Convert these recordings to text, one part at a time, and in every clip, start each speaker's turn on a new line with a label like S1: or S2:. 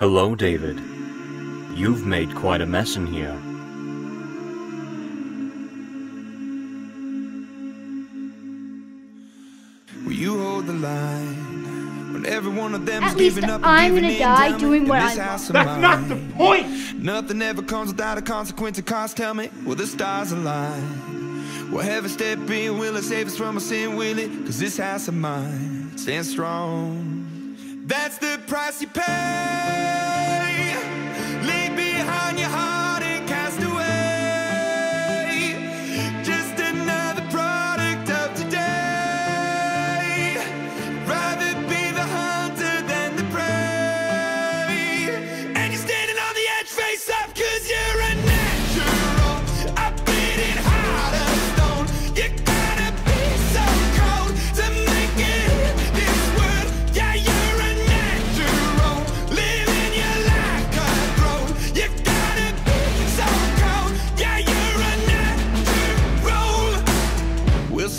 S1: Hello, David. You've made quite a mess in here.
S2: Will you hold the line when every one of them
S3: At
S2: is
S3: least
S2: giving up
S3: I'm gonna die doing what I
S2: house
S3: want.
S2: of
S4: That's not the point!
S2: Nothing ever comes without a consequence of cost. Tell me, will the stars align? Will heaven step in? Will it save us from our sin? Will it? Cause this house of mine stands strong. That's the price you pay.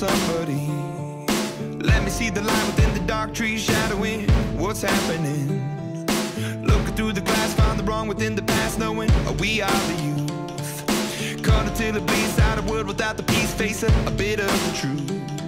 S2: Somebody let me see the light within the dark trees shadowing what's happening? Looking through the glass, find the wrong within the past, knowing we are the youth. Cut until it bleeds out of world without the peace, face a, a bit of the truth.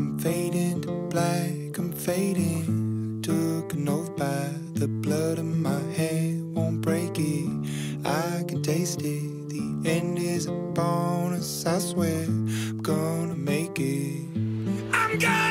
S2: I'm fading to black, I'm fading. Took an oath by the blood in my hand, won't break it. I can taste it. The end is a bonus, I swear. I'm gonna make it. I'm gonna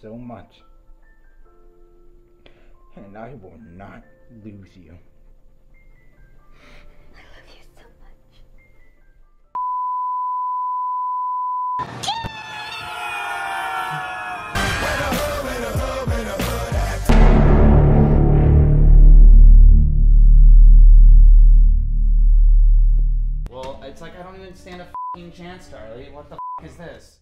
S4: so much. And I will not lose you.
S3: I love you so much.
S5: Well, it's like I don't even stand a fing chance, Charlie. What the f is this?